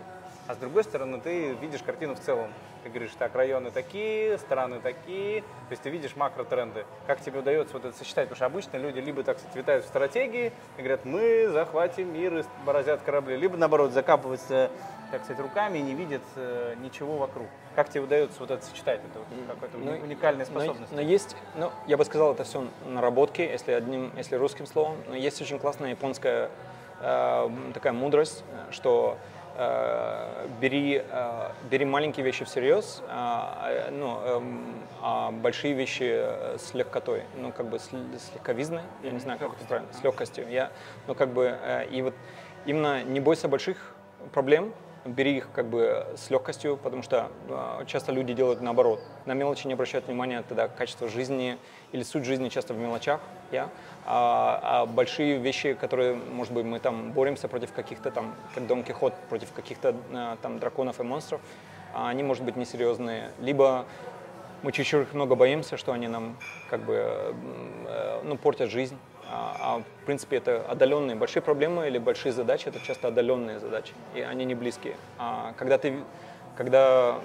А с другой стороны, ты видишь картину в целом. Ты говоришь, так, районы такие, страны такие. То есть ты видишь макротренды. Как тебе удается вот это сочетать? Потому что обычно люди либо так сказать, витают в стратегии и говорят, мы захватим мир и бороздят корабли, либо наоборот закапываются так сказать, руками и не видят э, ничего вокруг. Как тебе удается вот это сочетать? Это вот какая-то Ну, уни- уникальная но- способность. Но, есть, ну, я бы сказал, это все наработки, если одним, если русским словом. Но есть очень классная японская э, такая мудрость, э, что бери, э, бери маленькие вещи всерьез, а, э, ну, эм, а большие вещи э, с легкотой, ну, как бы с, с легковизной, я не знаю, как это правильно, с легкостью. Я, ну, как бы, э, и вот именно не бойся больших проблем, бери их как бы с легкостью, потому что э, часто люди делают наоборот. На мелочи не обращают внимания, тогда качество жизни или суть жизни часто в мелочах, я. А, а большие вещи, которые, может быть, мы там боремся против каких-то там, как Дон Кихот, против каких-то э, там драконов и монстров, а они, может быть, несерьезные. Либо мы чуть-чуть много боимся, что они нам как бы м, э, ну, портят жизнь. А, а в принципе это отдаленные большие проблемы или большие задачи, это часто отдаленные задачи, и они не близкие. А когда ты когда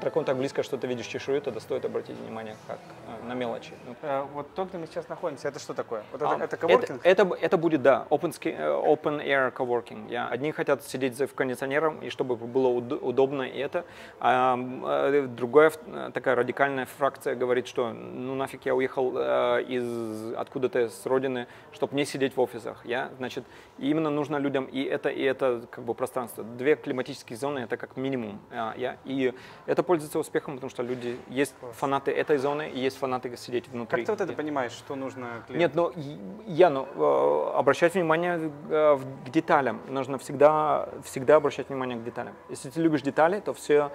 дракон так близко, что ты видишь чешую, тогда стоит обратить внимание как э, на мелочи. Э, вот то, где мы сейчас находимся, это что такое? Вот а, это, это коворкинг? Это, это, это будет, да, open, э, open air coworking. Я, одни хотят сидеть за кондиционером, и чтобы было уд- удобно и это. А э, другая такая радикальная фракция говорит, что ну нафиг я уехал э, из откуда-то с родины, чтобы не сидеть в офисах. Я, значит, именно нужно людям и это, и это как бы пространство. Две климатические зоны это как минимум. А, я, и это пользуется успехом, потому что люди, есть фанаты этой зоны, и есть фанаты сидеть внутри. Как ты вот это понимаешь, что нужно клиенту? Нет, но и- я, ну, э, обращать внимание э, к деталям. Нужно всегда, всегда обращать внимание к деталям. Если ты любишь детали, то все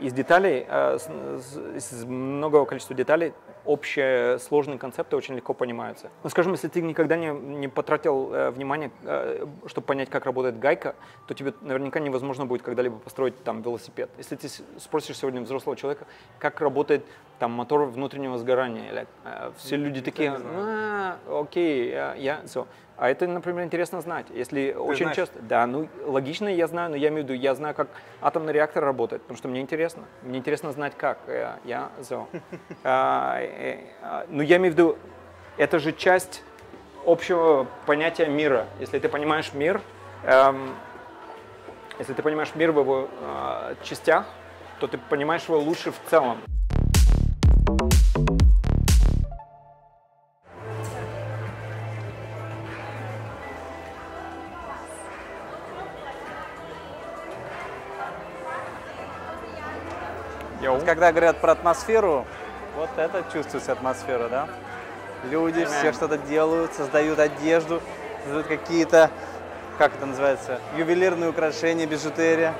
из деталей, э, с- с- из многого количества деталей, общие сложные концепты очень легко понимаются. Ну, скажем, если ты никогда не, не потратил э, внимание, э, чтобы понять, как работает гайка, то тебе наверняка невозможно будет когда-либо построить там велосипед. Если ты спросишь сегодня взрослого человека, как работает там мотор внутреннего сгорания, или, э, все люди такие, «А, окей, я, я- всё». А это, например, интересно знать. Если очень знаешь? часто, да, ну логично я знаю, но я имею в виду, я знаю, как атомный реактор работает, потому что мне интересно. Мне интересно знать, как. э, Я, so. [LAUGHS] А, э, а, Но я имею в виду, это же часть общего понятия мира. Если ты понимаешь мир, эм, если ты понимаешь мир в его э, частях, то ты понимаешь его лучше в целом. Когда говорят про атмосферу, вот это чувствуется атмосфера, да? Люди все что-то делают, создают одежду, создают какие-то, как это называется, ювелирные украшения, бижутерия.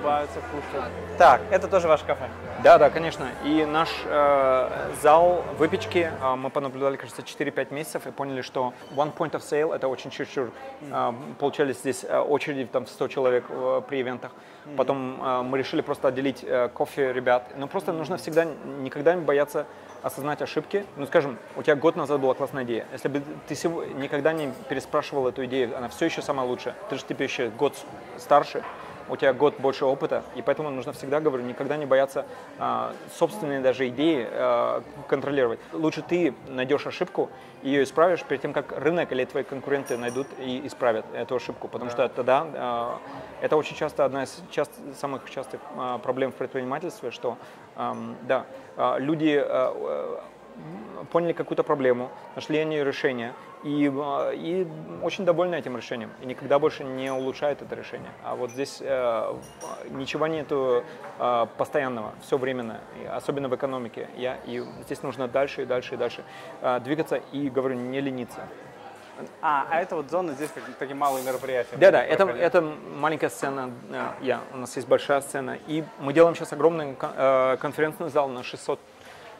Улыбаются, кушают. Так, это тоже ваше кафе. Да, да, конечно. И наш э, зал выпечки э, мы понаблюдали, кажется, 4-5 месяцев и поняли, что one point of sale это очень чересчур. Э, получались здесь э, очереди там в 100 человек э, при ивентах. Потом э, мы решили просто отделить э, кофе ребят. Но просто нужно всегда никогда не бояться осознать ошибки. Ну, скажем, у тебя год назад была классная идея. Если бы ты никогда не переспрашивал эту идею, она все еще самая лучшая. Ты же теперь еще год старше, у тебя год больше опыта, и поэтому нужно всегда, говорю, никогда не бояться а, собственные даже идеи а, контролировать. Лучше ты найдешь ошибку и ее исправишь перед тем, как рынок или твои конкуренты найдут и исправят эту ошибку, потому что тогда а, это очень часто одна из част- самых частых а, проблем в предпринимательстве, что ам, да, а, люди а, поняли какую-то проблему, нашли о ней решение и, э, и очень довольны этим решением. И никогда больше не улучшают это решение. А вот здесь э, ничего нету э, постоянного, все временно, особенно в экономике. Я, и здесь нужно дальше и дальше и дальше э, двигаться и, говорю, не лениться. А, а это вот зона здесь как, такие малые мероприятия. Да, да, это, это маленькая сцена, э, я, у нас есть большая сцена, и мы делаем сейчас огромный э, конференцный зал на 600 э,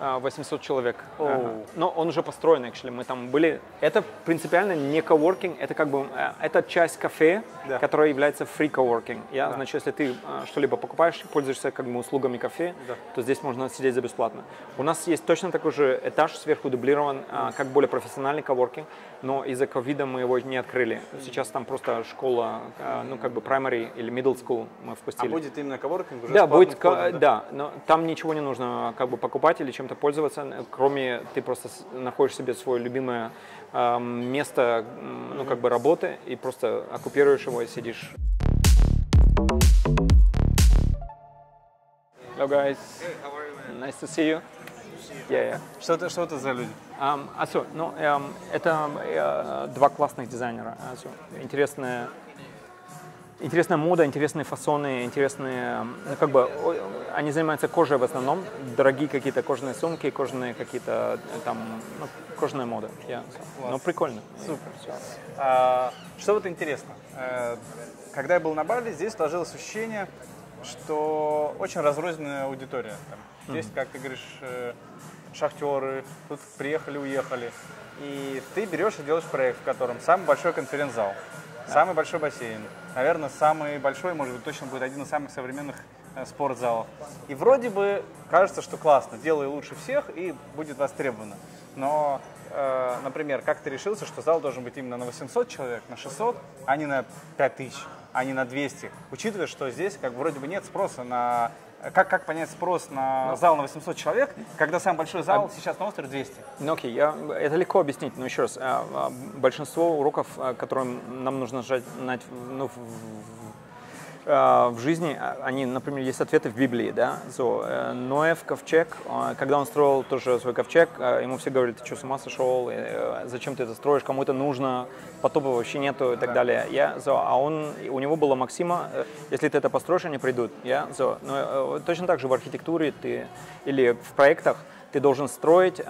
800 человек. Оу. Э, Но он уже построен, actually. Мы там были. Это принципиально не коворкинг, это как бы э, это часть кафе, Да. которая является free coworking. Я, Значит, если ты э, что-либо покупаешь, пользуешься как бы услугами кафе, Да. то здесь можно сидеть за бесплатно. У нас есть точно такой же этаж сверху дублирован, а, как более профессиональный коворкинг, но из-за ковида мы его не открыли. Сейчас там просто школа, а, ну как бы primary или middle school мы А впустили. будет именно коворкинг уже Да, будет, входом, да? но там ничего не нужно как бы покупать или чем-то пользоваться, э, кроме ты просто находишь себе свое любимое эм, место, ну как бы работы и просто оккупируешь его и сидишь. Hello guys. Nice to see you. Yeah, yeah. Что это, что это за люди? Um, also, ну, эм, это э, два классных дизайнера. Also, интересная, интересная мода, интересные фасоны, интересные, ну, как бы, они занимаются кожей в основном, дорогие какие-то кожаные сумки, кожаные какие-то э, там, ну, кожаная мода. Yeah. Ну, прикольно. Супер. А, что вот интересно, э, когда я был на Бали, здесь сложилось ощущение, что очень разрозненная аудитория. Там, Здесь, как ты говоришь, э, шахтеры, тут приехали, уехали. И ты берешь и делаешь проект, в котором самый большой конференц-зал, самый большой бассейн, наверное, самый большой, может быть, точно будет один из самых современных э, спортзалов. И вроде бы кажется, что классно, делай лучше всех и будет востребовано. Но, э, например, как ты решился, что зал должен быть именно на 800 человек, на 600, а не на 5000, а не на 200, учитывая, что здесь как вроде бы нет спроса на... Как, как понять спрос на зал на 800 человек, когда самый большой зал сейчас на острове 200? Ну окей, я, это легко объяснить, но еще раз, а, а, большинство уроков, а, которые нам нужно знать ну, в- в- э, в жизни, а, они, например, есть ответы в Библии, да, so, э, Ноев ковчег, э, когда он строил тоже свой ковчег, ему все говорили, ты что, с ума сошел, зачем ты это строишь, кому это нужно, потопа вообще нету и так далее. Я, so, а он, у него была Максима, если ты это построишь, они придут. Я, so, но, точно так же в архитектуре ты, или в проектах, ты должен строить,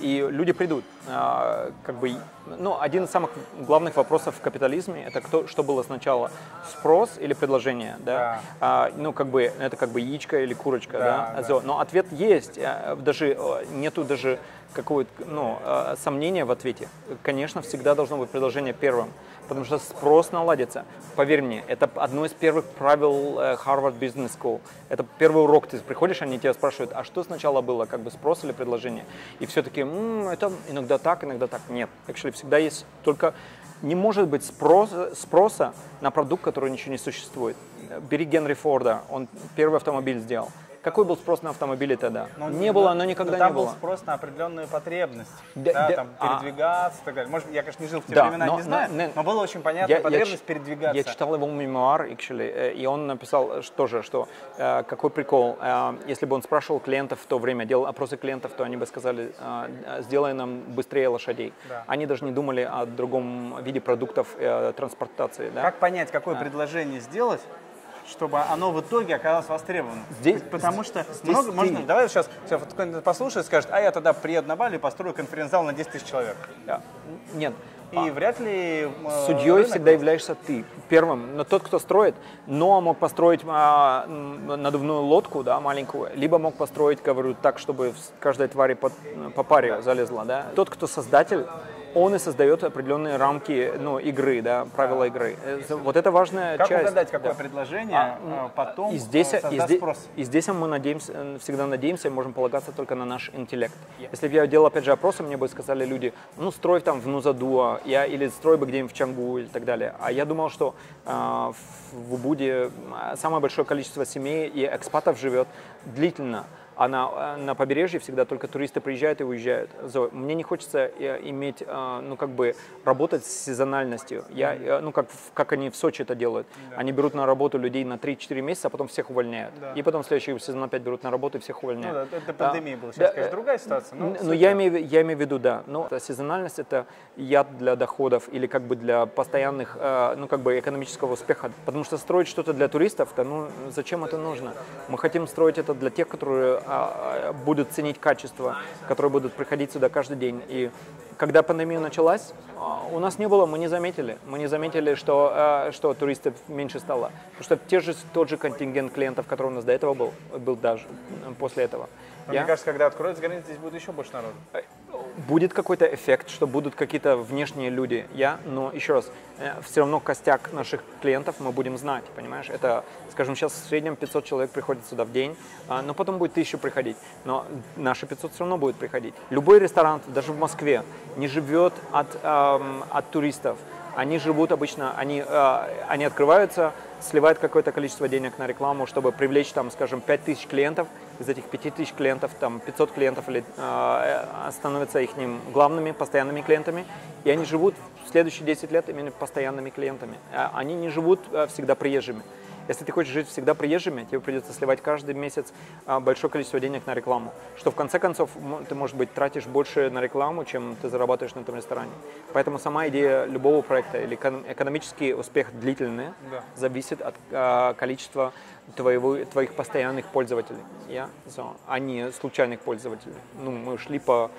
и люди придут. А, как бы, ну, один из самых главных вопросов в капитализме это кто, что было сначала, спрос или предложение, да? Да. А, ну, как бы, это как бы яичко или курочка, Да, да? да. Но ответ есть, а, даже э, нету даже какого-то, ну, э, сомнения в ответе. Конечно, всегда должно быть предложение первым, потому что спрос наладится. Поверь мне, это одно из первых правил э, Harvard Business School. Это первый урок, ты приходишь, они тебя спрашивают, а что сначала было, как бы спрос или предложение? И все-таки, это иногда так, иногда так. Нет, actually, всегда есть только не может быть спроса, спроса на продукт, который ничего не существует. Бери Генри Форда, он первый автомобиль сделал. Какой был спрос на автомобили тогда? Ну, не ну, было, но ну, никогда там не был было. спрос на определенную потребность. Да, Да, да, там а- передвигаться и так далее. Может, я, конечно, не жил в те Да, времена, но- не знаю, но- но, была очень понятная Я- я потребность ч- передвигаться. Я читал его мемуар, actually, э, и он написал э, что же, что э, какой прикол, если бы он спрашивал клиентов в то время, делал опросы клиентов, то они бы сказали, сделай нам быстрее лошадей. Да. Они даже не думали о другом виде продуктов транспортации. Да? Как понять, А. какое предложение сделать, чтобы оно в итоге оказалось востребованным? Здесь- Потому что здесь много, ты- можно, давай сейчас, сейчас вот кто-нибудь послушает, скажет, а я тогда приеду на Бали и построю конференц-зал на 10 тысяч человек. Да. Нет. И вряд ли... э, Судьей рынок всегда являешься ты, первым. Но тот, кто строит, но мог построить а, надувную лодку, да, маленькую, либо мог построить, говорю, так, чтобы в каждой твари по, по паре залезла, да. Тот, кто создатель, он и создает определенные рамки, ну, игры, да, правила игры. Э, Вот это важная Как часть. угадать, какое да. предложение А, э, потом и здесь, э, и, здесь, спрос? и здесь мы надеемся, э, всегда надеемся, можем полагаться только на наш интеллект. Если бы я делал, опять же, опросы, мне бы сказали люди, ну, строй там в Нузадуа, я, или строй бы где-нибудь в Чангу и так далее. А я думал, что э, в, Убуде самое большое количество семей и экспатов живет длительно. А на, э, на побережье всегда только туристы приезжают и уезжают. Мне не хочется э, иметь, э, ну, как бы, работать с сезональностью. Я, ну, как, как они в Сочи это делают. Они берут на работу людей на 3-4 месяца, а потом всех увольняют. Да. И потом следующий сезон опять берут на работу и всех Ну, увольняют. да, это Да. пандемия была. Сейчас, Да, конечно, другая ситуация. но Ну, я да. имею, я имею в виду, да. Но сезональность это яд для доходов или как бы для постоянных, ну, как бы экономического успеха. Потому что строить что-то для туристов, да, ну, зачем это нужно? Мы хотим строить это для тех, которые а, а, будут ценить качество, которые будут приходить сюда каждый день. И когда пандемия началась, а, у нас не было, мы не заметили. Мы не заметили, что, э, что туристов меньше стало. Потому что те же, тот же контингент клиентов, который у нас до этого был, был даже после этого. Но Я- Мне кажется, когда откроются границы, здесь будет еще больше народу. будет какой-то эффект, что будут какие-то внешние люди, я, но еще раз, все равно костяк наших клиентов мы будем знать, понимаешь? Это, скажем, сейчас в среднем 500 человек приходит сюда в день, а, но потом будет 1000 приходить, но наши 500 все равно будут приходить. Любой ресторан, даже в Москве, не живет от, ам, от туристов. Они живут обычно, они, э, они открываются, сливают какое-то количество денег на рекламу, чтобы привлечь, там, скажем, 5000 клиентов. Из этих 5000 клиентов, там, 500 клиентов или, э, становятся их главными, постоянными клиентами. И они живут в следующие 10 лет именно постоянными клиентами. Э, Они не живут э, всегда приезжими. Если ты хочешь жить всегда приезжими, тебе придется сливать каждый месяц а, большое количество денег на рекламу. Что в конце концов ты, может быть, тратишь больше на рекламу, чем ты зарабатываешь на этом ресторане. Поэтому сама идея любого проекта или эконом- экономический успех длительный Да. зависит от а, количества твоего, твоих постоянных пользователей, я, so, а не случайных пользователей. Ну, мы шли по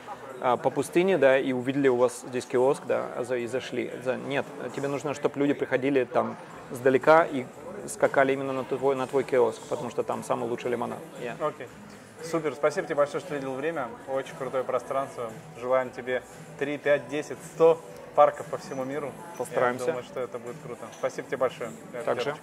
а, по пустыне, да, и увидели у вас здесь киоск, да, и зашли. За- Нет, тебе нужно, чтобы люди приходили там сдалека и скакали именно на твой, на твой киоск, потому что там самый лучший лимонад. Окей. Супер, спасибо тебе большое, что уделил время. Очень крутое пространство. Желаем тебе 3, 5, 10, 100 парков по всему миру. Постараемся. Я думаю, что это будет круто. Спасибо тебе большое. Также.